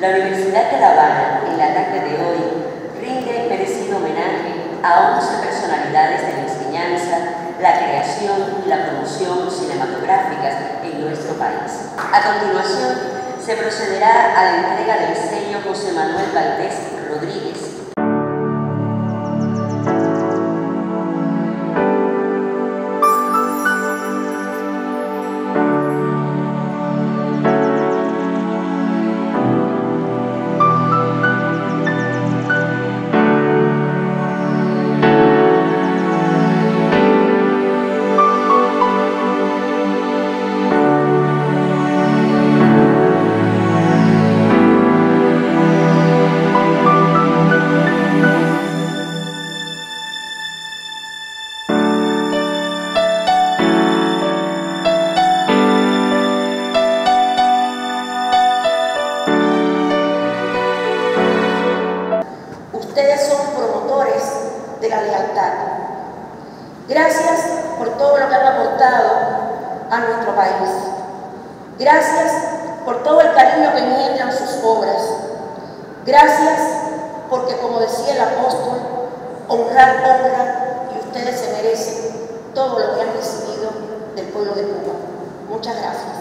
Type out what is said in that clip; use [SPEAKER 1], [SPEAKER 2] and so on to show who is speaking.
[SPEAKER 1] La Universidad de La Habana, en la tarde de hoy, rinde merecido homenaje a 11 personalidades de la enseñanza, la creación y la promoción cinematográficas en nuestro país. A continuación, se procederá a la entrega del sello José Manuel Valdés Rodríguez,
[SPEAKER 2] de la lealtad. Gracias por todo lo que han aportado a nuestro país. Gracias por todo el cariño que engendran sus obras. Gracias porque, como decía el apóstol, honrar honra y ustedes se merecen todo lo que han recibido del pueblo de Cuba. Muchas gracias.